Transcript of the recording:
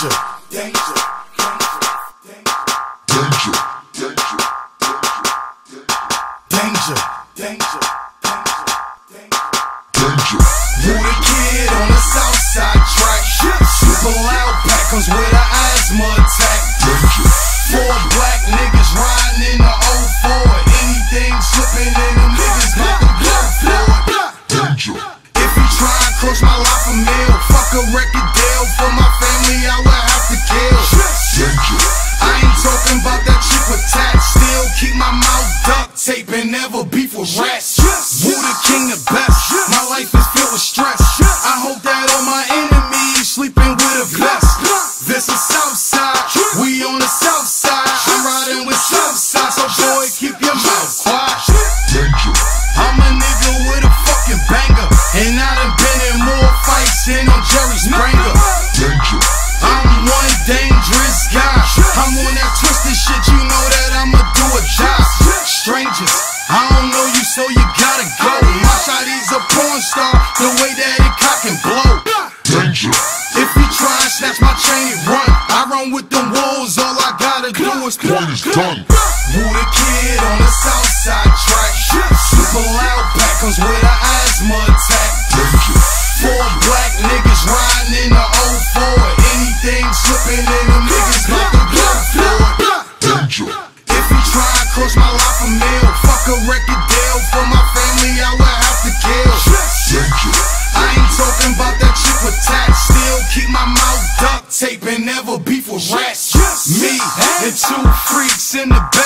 danger, danger, danger, danger, danger, danger, danger. danger. Booty kid on the south side track. Super loud, back comes with her asthma attack. My a meal, fuck a record deal for my family, I would have to kill. I ain't talking about that chick with tats. Still keep my mouth duct tape and never beef with rats. Who the king of best? Strangers, I don't know you, so you gotta go. My shawty's a porn star, the way that it cock and blow. Danger. If he try and snatch my chain and run, I run with them wolves, all I gotta do is Point is done. Who the kid on the south side track? Super loud pack comes with an asthma attack. Life a meal, fuck a record deal for my family, I would have to kill. I ain't talking about that chick with tats. Still keep my mouth duct tape and never beef with rats. Me and two freaks in the back